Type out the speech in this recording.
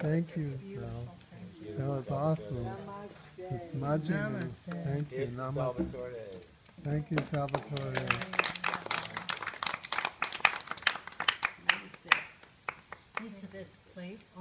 Thank you, That was awesome. It's Namaste. Thank you. Namaste. Salvatore. Thank you, Salvatore. This place.